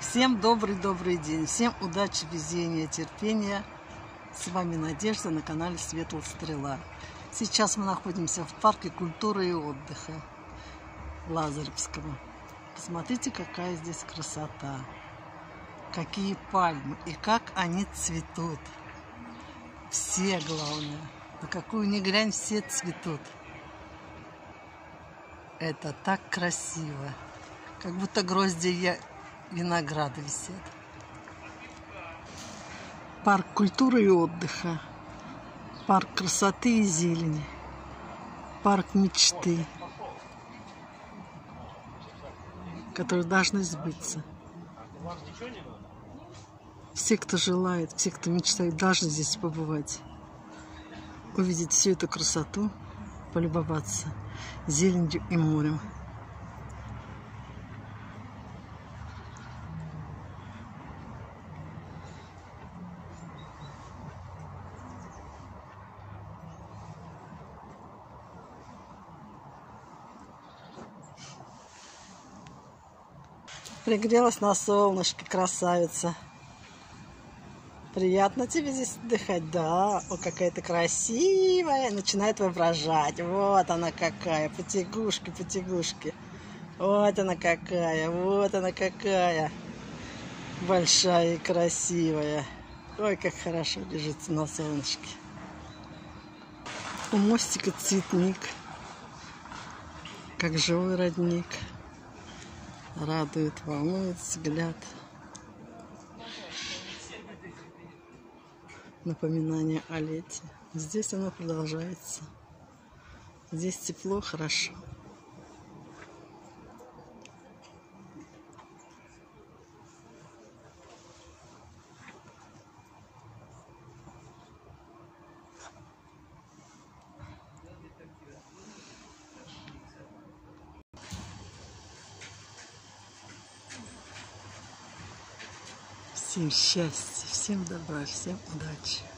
Всем добрый-добрый день, всем удачи, везения, терпения. С вами Надежда на канале Светлая Стрела. Сейчас мы находимся в парке культуры и отдыха Лазаревского. Посмотрите, какая здесь красота. Какие пальмы и как они цветут. Все, главное. На какую ни глянь, все цветут. Это так красиво. Как будто гроздья винограда висят. Парк культуры и отдыха. Парк красоты и зелени. Парк мечты, которые должны сбыться. Все, кто желает, все, кто мечтает, должны здесь побывать. Увидеть всю эту красоту, полюбоваться зеленью и морем. Пригрелась на солнышке, красавица. Приятно тебе здесь отдыхать, да? О, какая ты красивая. Начинает воображать. Вот она какая. Потягушки, потягушки. Вот она какая, вот она какая. Большая и красивая. Ой, как хорошо лежится на солнышке. У мостика цветник. Как живой родник радует, волнует взгляд. Напоминание о лете. Здесь оно продолжается. Здесь тепло, хорошо. Всем счастья, всем добра, всем удачи.